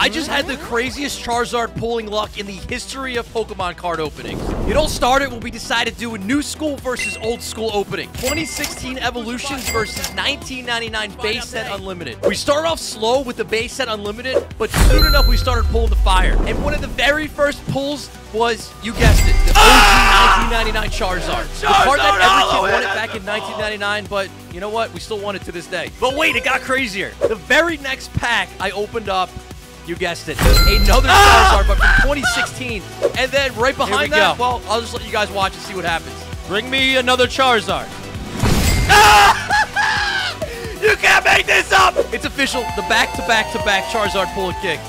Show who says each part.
Speaker 1: I just had the craziest Charizard pulling luck in the history of Pokemon card openings. It all started when we decided to do a new school versus old school opening. 2016 Evolutions versus 1999 base set unlimited. We started off slow with the base set unlimited, but soon enough we started pulling the fire. And one of the very first pulls was, you guessed it, the OG 1999 Charizard. The card that every kid wanted back in 1999, but you know what? We still want it to this day. But wait, it got crazier. The very next pack I opened up you guessed it. Another ah! Charizard, but from 2016. And then right behind that, go. well, I'll just let you guys watch and see what happens. Bring me another Charizard. Ah! you can't make this up! It's official. The back-to-back-to-back -back -back Charizard pull and kick.